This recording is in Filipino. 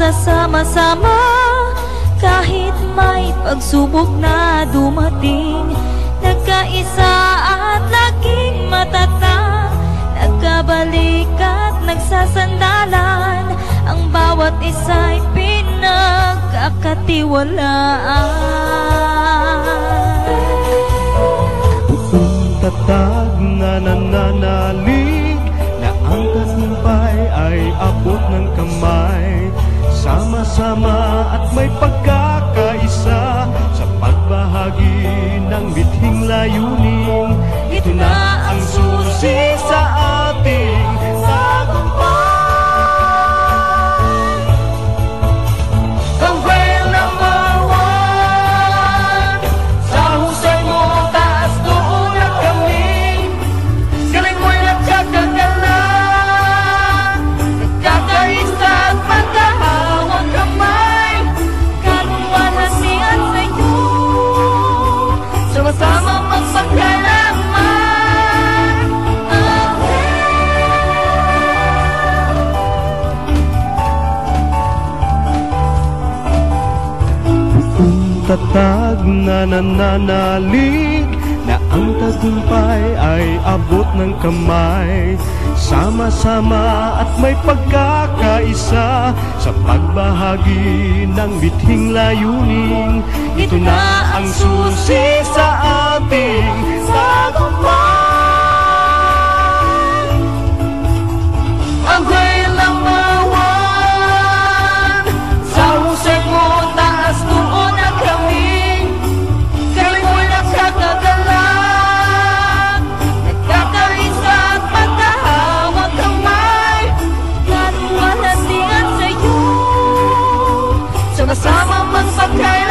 magsasama-sama Kahit may pagsubok na dumating Nagkaisa at laging matatag Nagkabalik at nagsasandalan Ang bawat isa'y pinagkakatiwalaan. Tatag na nananalig Na ang tagumpay ay abot ng kamay. Sama-sama Buong tatag na nananalig Na ang tagumpay ay abot ng kamay. Sama-sama at may pagkakaisa Sa pagbahagi ng bithing layunin Ito na ang susi sa ating Sama-sama magpagkailanman